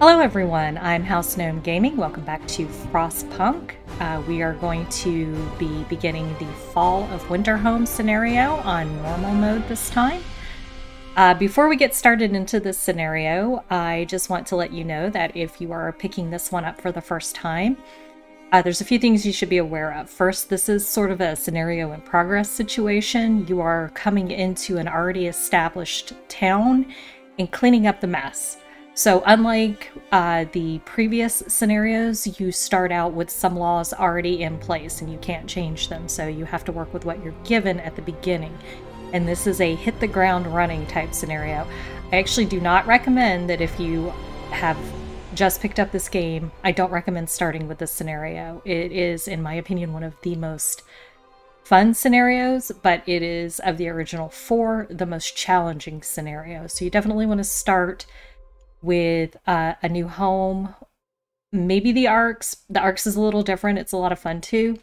Hello everyone, I'm House Gnome Gaming. Welcome back to Frostpunk. Uh, we are going to be beginning the Fall of Winterhome scenario on normal mode this time. Uh, before we get started into this scenario, I just want to let you know that if you are picking this one up for the first time, uh, there's a few things you should be aware of. First, this is sort of a scenario in progress situation. You are coming into an already established town and cleaning up the mess. So unlike uh, the previous scenarios, you start out with some laws already in place and you can't change them. So you have to work with what you're given at the beginning. And this is a hit the ground running type scenario. I actually do not recommend that if you have just picked up this game, I don't recommend starting with this scenario. It is, in my opinion, one of the most fun scenarios, but it is of the original four the most challenging scenario. So you definitely want to start with uh, a new home. Maybe the Arks. The Arks is a little different. It's a lot of fun too.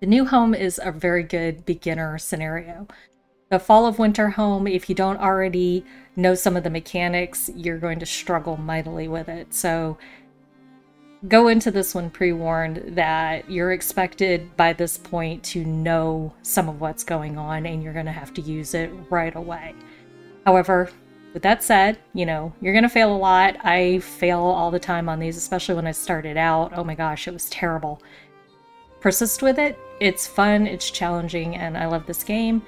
The new home is a very good beginner scenario. The Fall of Winterhome, if you don't already know some of the mechanics, you're going to struggle mightily with it. So go into this one pre-warned that you're expected by this point to know some of what's going on and you're going to have to use it right away. However, with that said, you know, you're going to fail a lot. I fail all the time on these, especially when I started out. Oh my gosh, it was terrible. Persist with it. It's fun, it's challenging, and I love this game.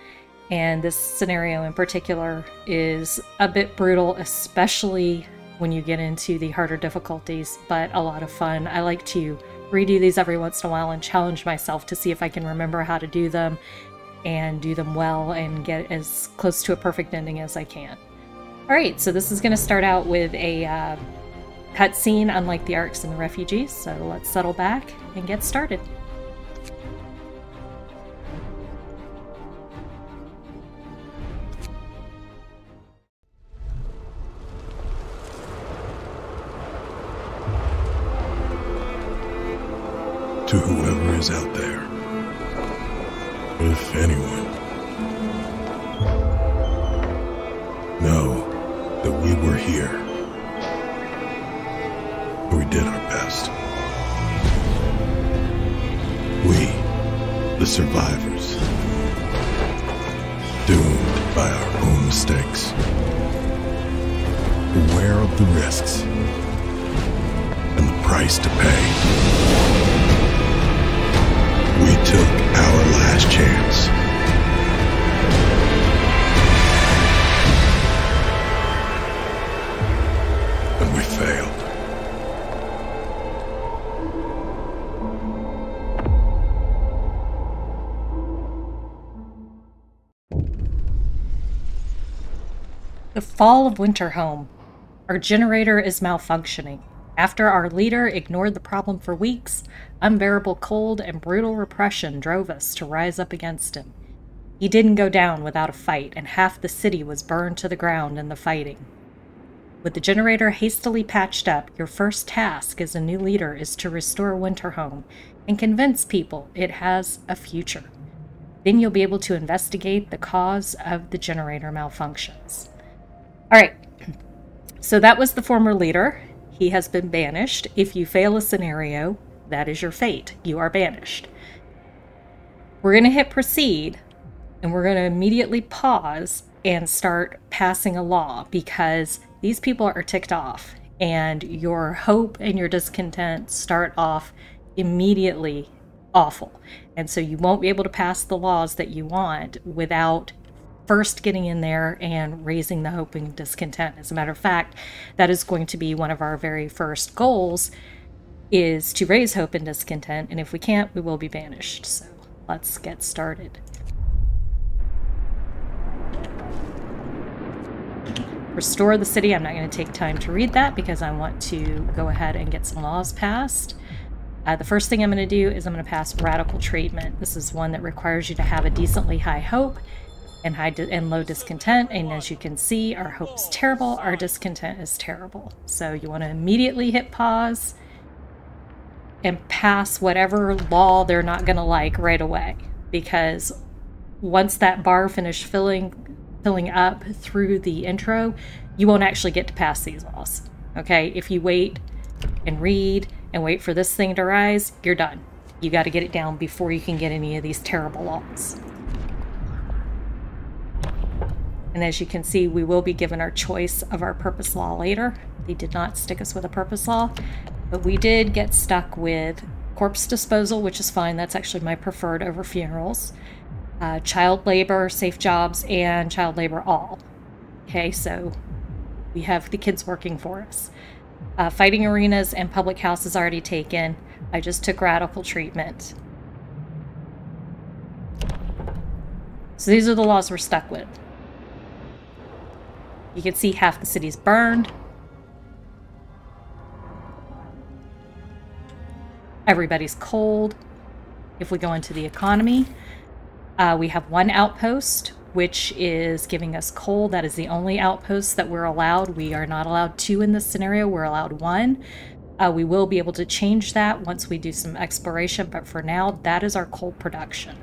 And this scenario in particular is a bit brutal, especially when you get into the harder difficulties, but a lot of fun. I like to redo these every once in a while and challenge myself to see if I can remember how to do them and do them well and get as close to a perfect ending as I can. Alright, so this is going to start out with a uh, cutscene unlike the Arks and the Refugees, so let's settle back and get started. The fall of Winterhome. Our generator is malfunctioning. After our leader ignored the problem for weeks, unbearable cold and brutal repression drove us to rise up against him. He didn't go down without a fight, and half the city was burned to the ground in the fighting. With the generator hastily patched up, your first task as a new leader is to restore Winterhome and convince people it has a future. Then you'll be able to investigate the cause of the generator malfunctions. All right, so that was the former leader. He has been banished. If you fail a scenario, that is your fate. You are banished. We're going to hit proceed and we're going to immediately pause and start passing a law because these people are ticked off and your hope and your discontent start off immediately awful. And so you won't be able to pass the laws that you want without first getting in there and raising the hope and discontent. As a matter of fact, that is going to be one of our very first goals is to raise hope and discontent, and if we can't, we will be banished. So let's get started. Restore the city. I'm not going to take time to read that because I want to go ahead and get some laws passed. Uh, the first thing I'm going to do is I'm going to pass radical treatment. This is one that requires you to have a decently high hope and high and low discontent. And as you can see, our hope is terrible, our discontent is terrible. So you want to immediately hit pause and pass whatever law they're not going to like right away. Because once that bar finished filling, filling up through the intro, you won't actually get to pass these laws. Okay, if you wait and read and wait for this thing to rise, you're done. You got to get it down before you can get any of these terrible laws. And as you can see, we will be given our choice of our purpose law later. They did not stick us with a purpose law, but we did get stuck with corpse disposal, which is fine. That's actually my preferred over funerals. Uh, child labor, safe jobs, and child labor all. Okay, so we have the kids working for us. Uh, fighting arenas and public houses already taken. I just took radical treatment. So these are the laws we're stuck with. You can see half the city's burned. Everybody's cold. If we go into the economy, uh, we have one outpost, which is giving us coal. That is the only outpost that we're allowed. We are not allowed two in this scenario. We're allowed one. Uh, we will be able to change that once we do some exploration, but for now, that is our coal production.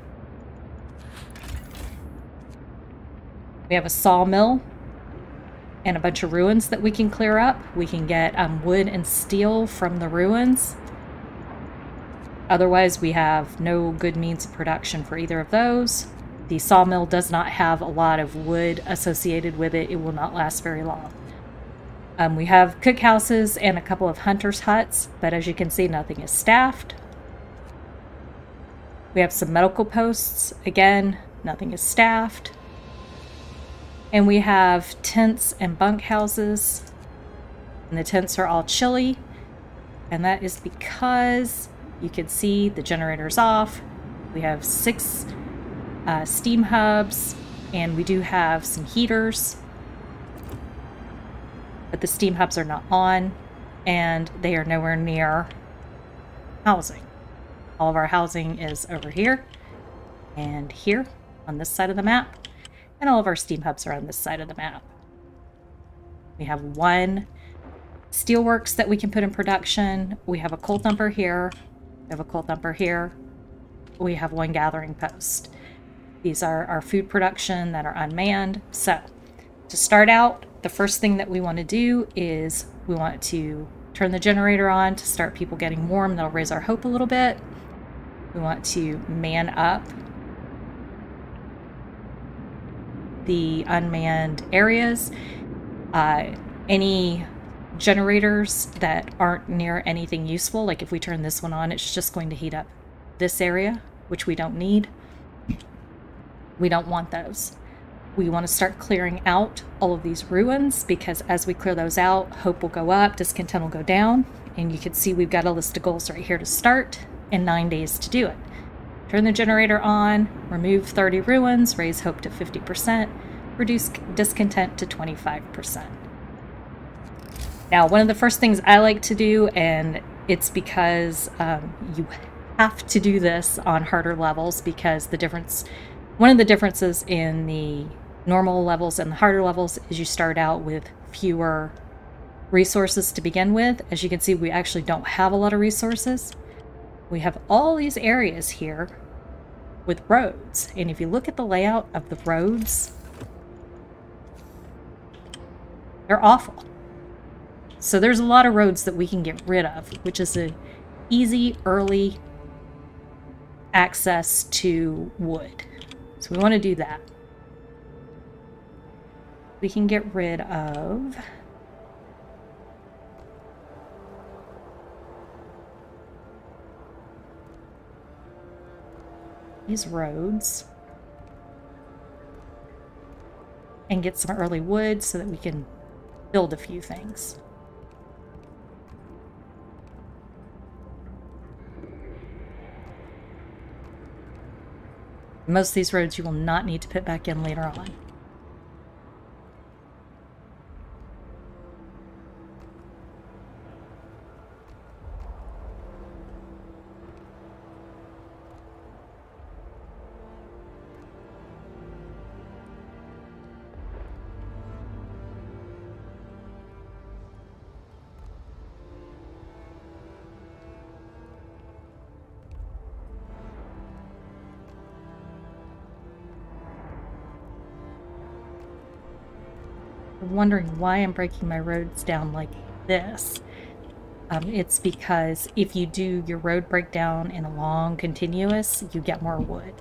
We have a sawmill and a bunch of ruins that we can clear up. We can get um, wood and steel from the ruins. Otherwise, we have no good means of production for either of those. The sawmill does not have a lot of wood associated with it. It will not last very long. Um, we have cookhouses and a couple of hunters' huts, but as you can see, nothing is staffed. We have some medical posts. Again, nothing is staffed. And we have tents and bunkhouses. And the tents are all chilly. And that is because you can see the generator's off. We have six uh, steam hubs, and we do have some heaters. But the steam hubs are not on, and they are nowhere near housing. All of our housing is over here and here on this side of the map, and all of our steam hubs are on this side of the map. We have one steelworks that we can put in production. We have a coal thumper here, we have a coal thumper here. We have one gathering post. These are our food production that are unmanned. So to start out, the first thing that we want to do is we want to turn the generator on to start people getting warm. That'll raise our hope a little bit. We want to man up the unmanned areas. Uh, any generators that aren't near anything useful, like if we turn this one on, it's just going to heat up this area, which we don't need. We don't want those. We want to start clearing out all of these ruins because as we clear those out, hope will go up, discontent will go down, and you can see we've got a list of goals right here to start and nine days to do it. Turn the generator on, remove 30 ruins, raise hope to 50%, reduce discontent to 25%. Now, one of the first things I like to do, and it's because um, you have to do this on harder levels because the difference, one of the differences in the normal levels and the harder levels is you start out with fewer resources to begin with. As you can see, we actually don't have a lot of resources. We have all these areas here with roads. And if you look at the layout of the roads, they're awful. So there's a lot of roads that we can get rid of, which is an easy, early access to wood. So we want to do that. We can get rid of... these roads and get some early wood so that we can build a few things. Most of these roads you will not need to put back in later on. Wondering why I'm breaking my roads down like this. Um, it's because if you do your road breakdown in a long continuous, you get more wood.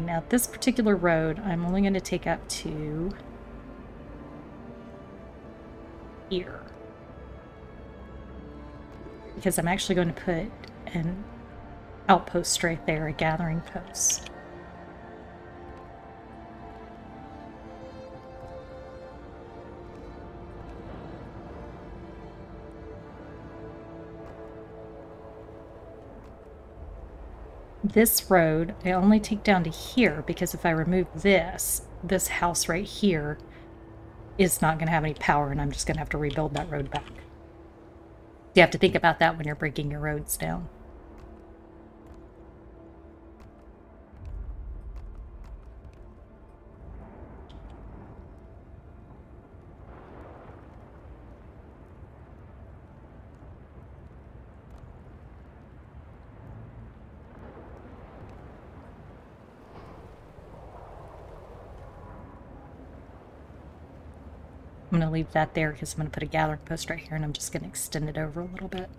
Now this particular road, I'm only going to take up to here. Because I'm actually going to put an outpost right there, a gathering post. This road, I only take down to here because if I remove this, this house right here is not going to have any power and I'm just going to have to rebuild that road back. You have to think about that when you're breaking your roads down. I'm going to leave that there because I'm going to put a gathering post right here and I'm just going to extend it over a little bit.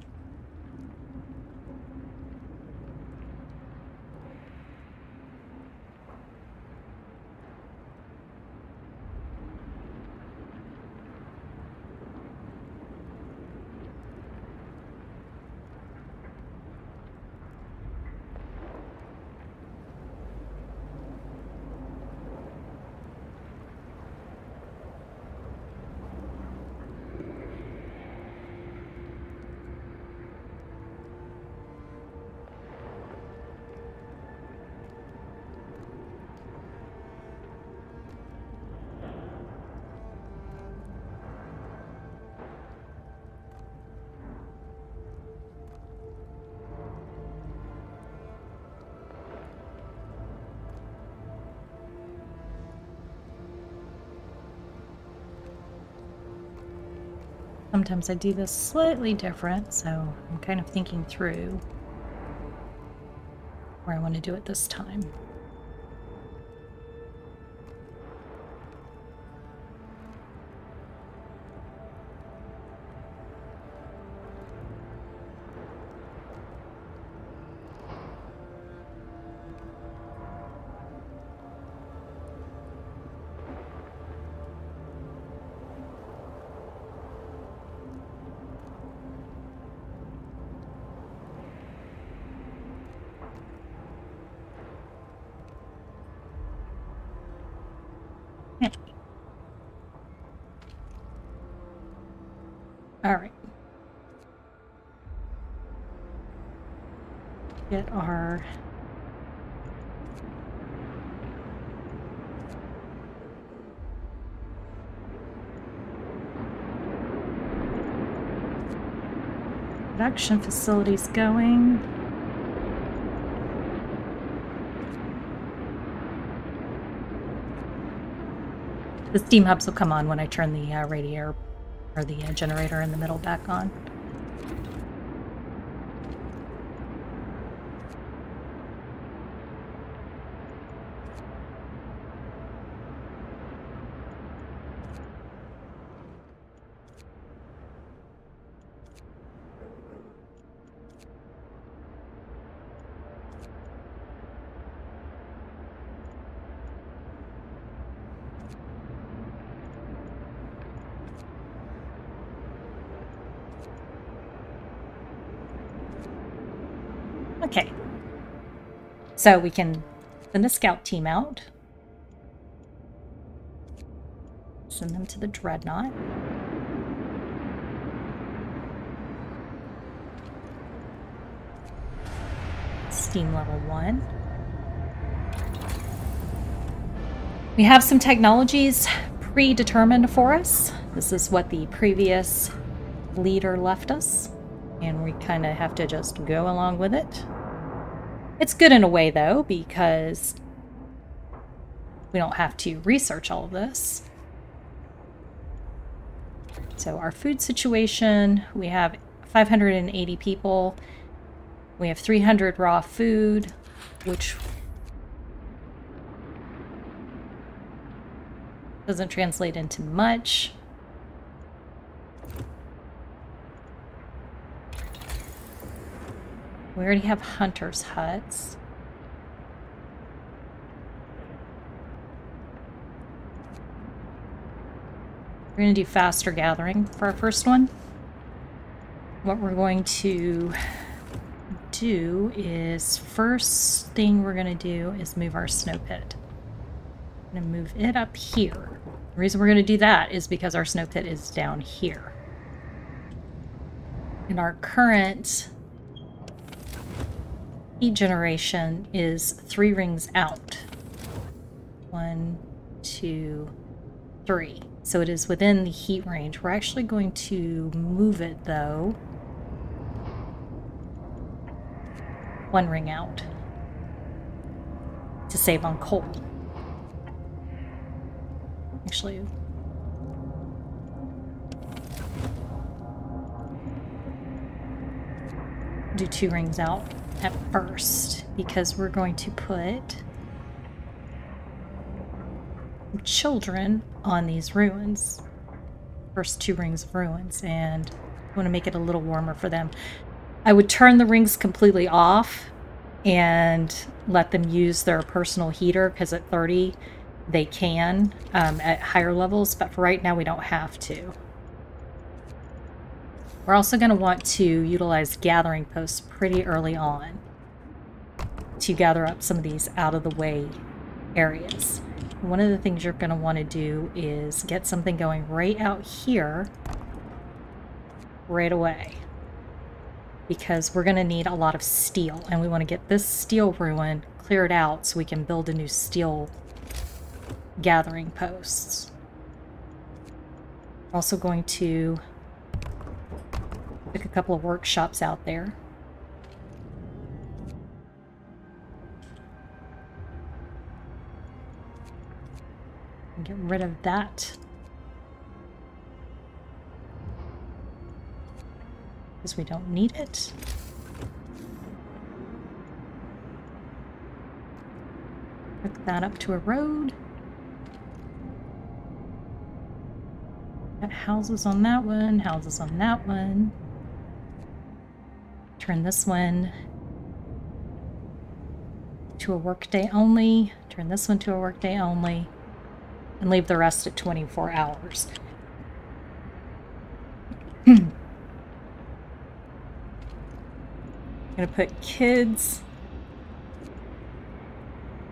Sometimes I do this slightly different, so I'm kind of thinking through where I want to do it this time. All right. Get our production facilities going. The steam hubs will come on when I turn the uh, radiator or the uh, generator in the middle back on. Okay. So we can send the scout team out. Send them to the dreadnought. Steam level one. We have some technologies predetermined for us. This is what the previous leader left us, and we kind of have to just go along with it. It's good in a way, though, because we don't have to research all of this. So our food situation, we have 580 people. We have 300 raw food, which doesn't translate into much. We already have hunters' huts. We're going to do faster gathering for our first one. What we're going to do is, first thing we're going to do is move our snow pit. I'm going to move it up here. The reason we're going to do that is because our snow pit is down here. And our current heat generation is three rings out. One, two, three. So it is within the heat range. We're actually going to move it though. One ring out to save on coal. Actually, do two rings out at first because we're going to put children on these ruins. First two rings of ruins, and I want to make it a little warmer for them. I would turn the rings completely off and let them use their personal heater because at 30 they can um, at higher levels, but for right now we don't have to. We're also going to want to utilize gathering posts pretty early on to gather up some of these out of the way areas one of the things you're going to want to do is get something going right out here right away because we're going to need a lot of steel and we want to get this steel ruin cleared out so we can build a new steel gathering posts. Also going to couple of workshops out there. Get rid of that. Because we don't need it. Hook that up to a road. Got houses on that one, houses on that one. Turn this one to a workday only. Turn this one to a workday only and leave the rest at 24 hours. I'm going to put kids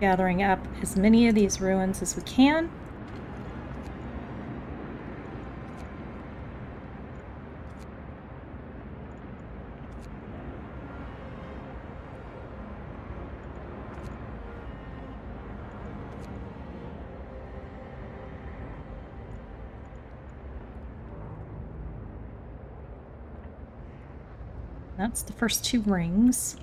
gathering up as many of these ruins as we can. That's the first two rings.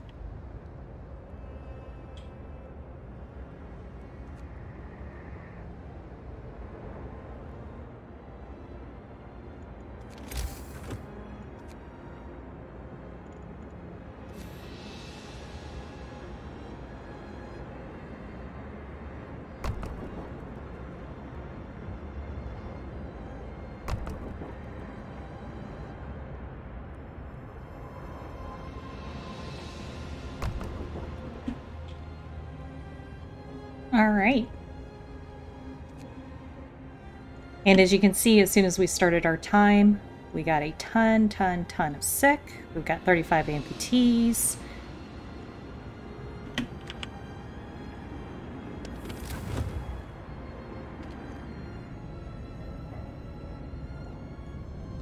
And as you can see, as soon as we started our time, we got a ton, ton, ton of sick. We've got 35 amputees.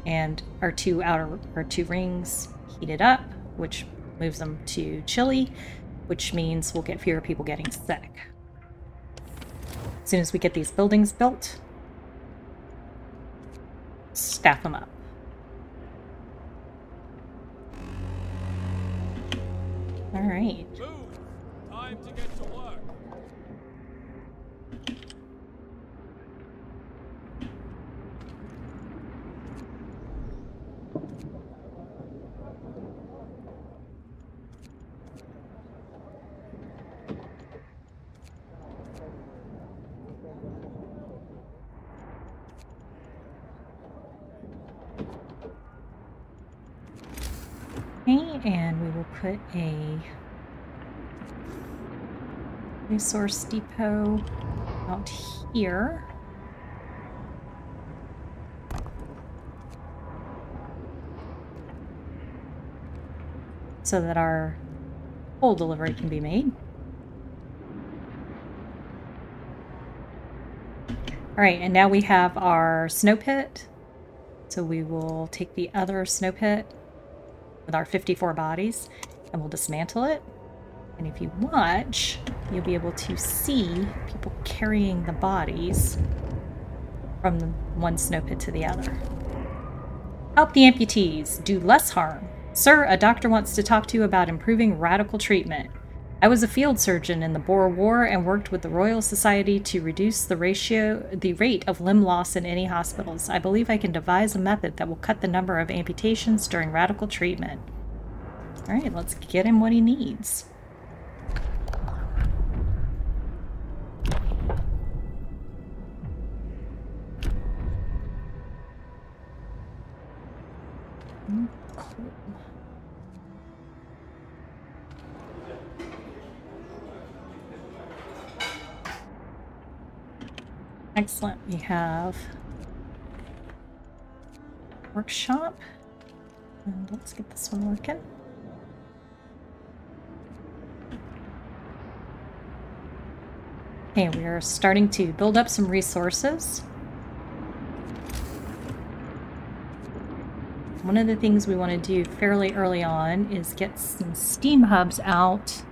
And our two outer, our two rings heated up, which moves them to chilly, which means we'll get fewer people getting sick. As soon as we get these buildings built, stack them up. All right. Okay, and we will put a resource depot out here. So that our whole delivery can be made. All right, and now we have our snow pit. So we will take the other snow pit with our 54 bodies and we'll dismantle it. And if you watch, you'll be able to see people carrying the bodies from the one snow pit to the other. Help the amputees. Do less harm. Sir, a doctor wants to talk to you about improving radical treatment. I was a field surgeon in the Boer War and worked with the Royal Society to reduce the ratio the rate of limb loss in any hospitals. I believe I can devise a method that will cut the number of amputations during radical treatment. All right, let's get him what he needs. Excellent. We have workshop. And let's get this one working. Okay, we are starting to build up some resources. One of the things we want to do fairly early on is get some steam hubs out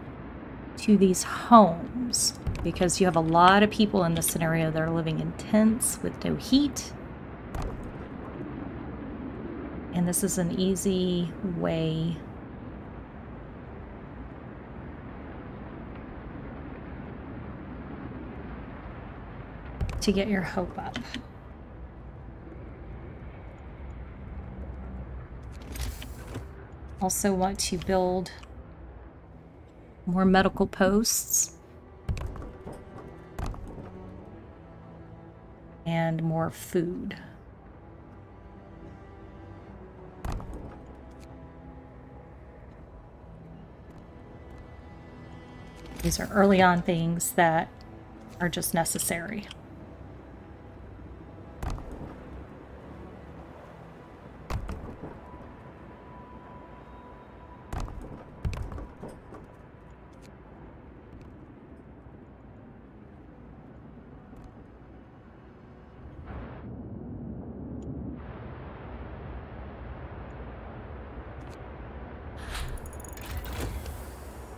to these homes because you have a lot of people in this scenario that are living in tents with no heat. And this is an easy way to get your hope up. Also want to build more medical posts and more food. These are early on things that are just necessary.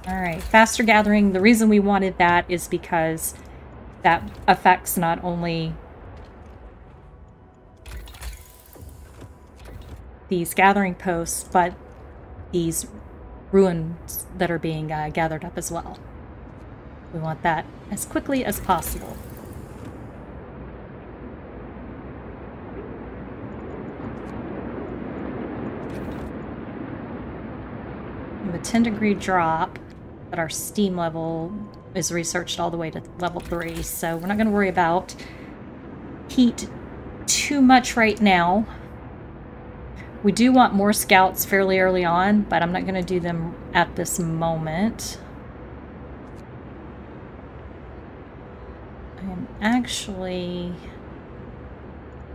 Alright, faster gathering. The reason we wanted that is because that affects not only these gathering posts, but these ruins that are being uh, gathered up as well. We want that as quickly as possible. Have a 10 degree drop but our steam level is researched all the way to level 3, so we're not going to worry about heat too much right now. We do want more scouts fairly early on, but I'm not going to do them at this moment. I am actually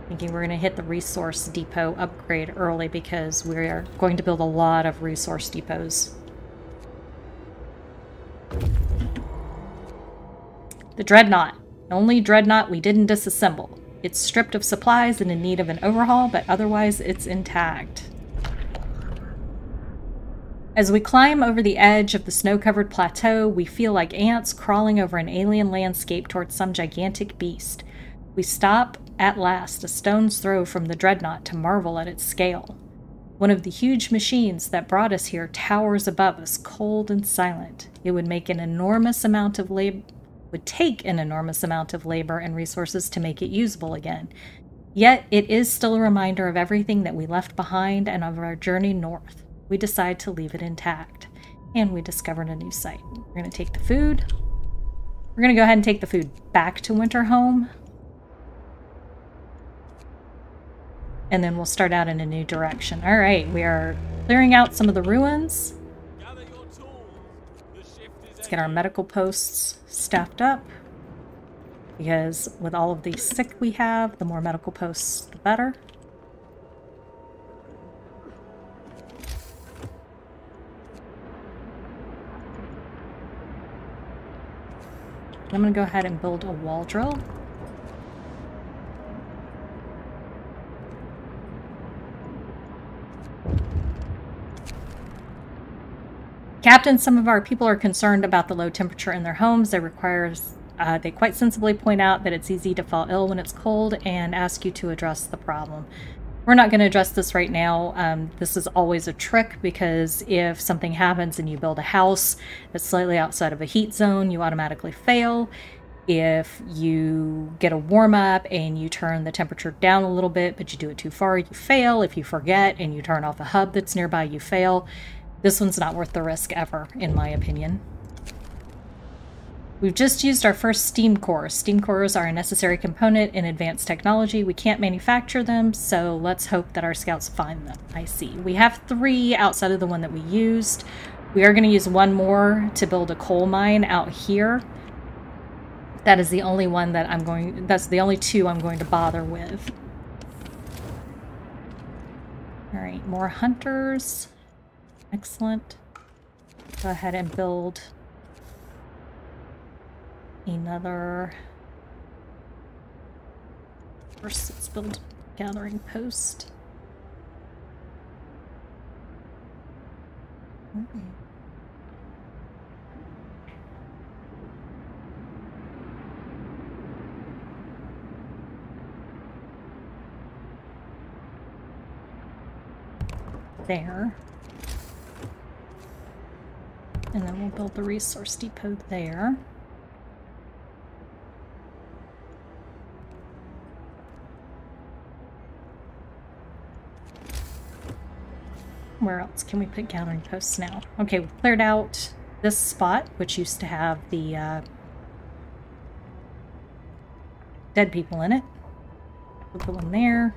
thinking we're going to hit the resource depot upgrade early because we are going to build a lot of resource depots The Dreadnought. Only Dreadnought we didn't disassemble. It's stripped of supplies and in need of an overhaul, but otherwise it's intact. As we climb over the edge of the snow-covered plateau, we feel like ants crawling over an alien landscape towards some gigantic beast. We stop, at last, a stone's throw from the Dreadnought to marvel at its scale. One of the huge machines that brought us here towers above us, cold and silent. It would make an enormous amount of labor would take an enormous amount of labor and resources to make it usable again. Yet it is still a reminder of everything that we left behind and of our journey north. We decide to leave it intact. And we discovered a new site. We're going to take the food. We're going to go ahead and take the food back to Winterhome. And then we'll start out in a new direction. All right, we are clearing out some of the ruins. Let's get our medical posts staffed up. Because with all of the sick we have, the more medical posts, the better. I'm going to go ahead and build a wall drill. Captain, some of our people are concerned about the low temperature in their homes. They require, uh, they quite sensibly point out that it's easy to fall ill when it's cold and ask you to address the problem. We're not going to address this right now. Um, this is always a trick because if something happens and you build a house that's slightly outside of a heat zone, you automatically fail. If you get a warm up and you turn the temperature down a little bit, but you do it too far, you fail. If you forget and you turn off a hub that's nearby, you fail. This one's not worth the risk ever, in my opinion. We've just used our first steam cores. Steam cores are a necessary component in advanced technology. We can't manufacture them, so let's hope that our scouts find them. I see. We have three outside of the one that we used. We are going to use one more to build a coal mine out here. That is the only one that I'm going, that's the only two I'm going to bother with. All right, more hunters. Excellent. Go ahead and build another. First, let's build gathering post. Mm -mm. There. And then we'll build the resource depot there. Where else can we put gathering posts now? Okay, we've cleared out this spot, which used to have the uh, dead people in it. We'll put one there.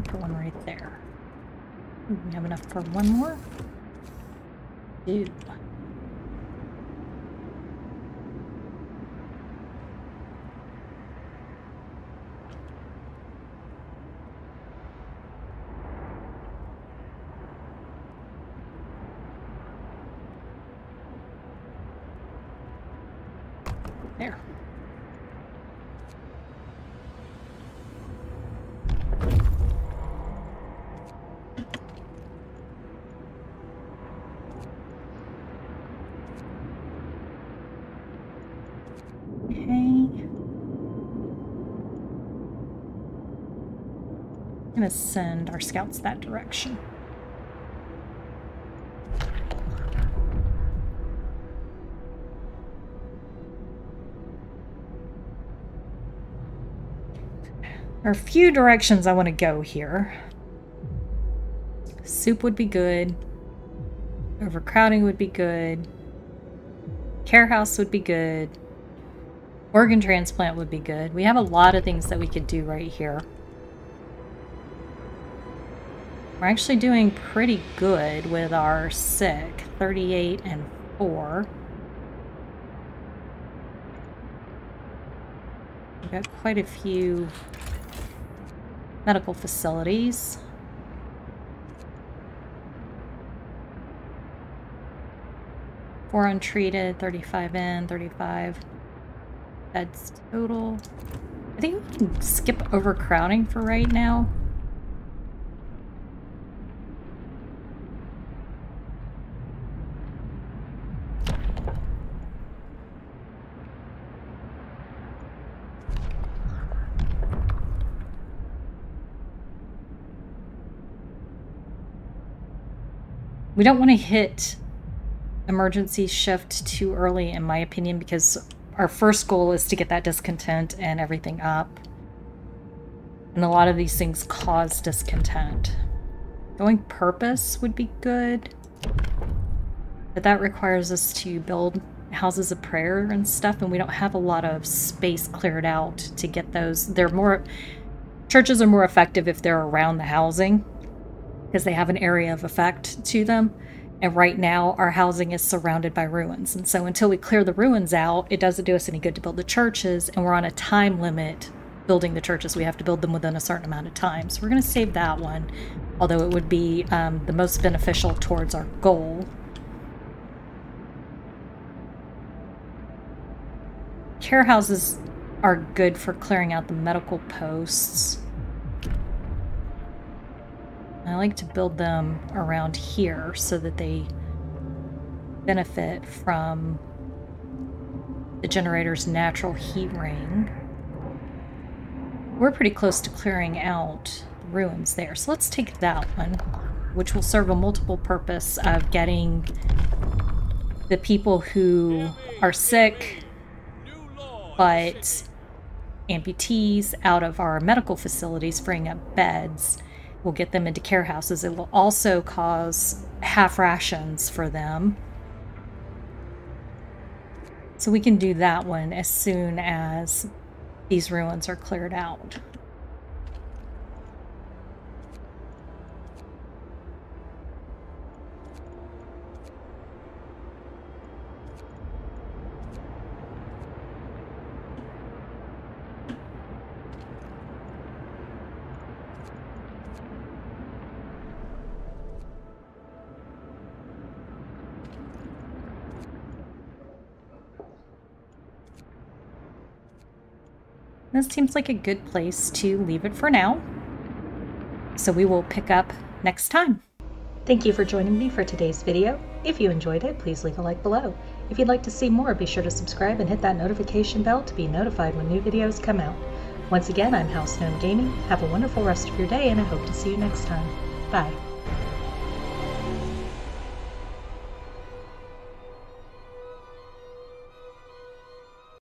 Put one right there. We have enough for one more? Two. There. Okay. I'm gonna send our scouts that direction. There are a few directions I want to go here. Soup would be good. Overcrowding would be good. Care house would be good. Organ transplant would be good. We have a lot of things that we could do right here. We're actually doing pretty good with our sick. 38 and 4. We've got quite a few medical facilities. Four untreated, 35 in, 35 beds total. I think we can skip overcrowding for right now. We don't want to hit emergency shift too early, in my opinion, because our first goal is to get that discontent and everything up. And a lot of these things cause discontent. Going purpose would be good. But that requires us to build houses of prayer and stuff, and we don't have a lot of space cleared out to get those. They're more churches are more effective if they're around the housing because they have an area of effect to them. And right now, our housing is surrounded by ruins. And so, until we clear the ruins out, it doesn't do us any good to build the churches. And we're on a time limit building the churches. We have to build them within a certain amount of time. So, we're going to save that one, although it would be um, the most beneficial towards our goal. Care houses are good for clearing out the medical posts. I like to build them around here so that they benefit from the generator's natural heat ring. We're pretty close to clearing out the ruins there, so let's take that one, which will serve a multiple purpose of getting the people who are sick but amputees out of our medical facilities, freeing up beds, We'll get them into care houses. It will also cause half rations for them. So we can do that one as soon as these ruins are cleared out. This seems like a good place to leave it for now. So we will pick up next time. Thank you for joining me for today's video. If you enjoyed it, please leave a like below. If you'd like to see more, be sure to subscribe and hit that notification bell to be notified when new videos come out. Once again, I'm House Gnome Gaming. Have a wonderful rest of your day, and I hope to see you next time. Bye.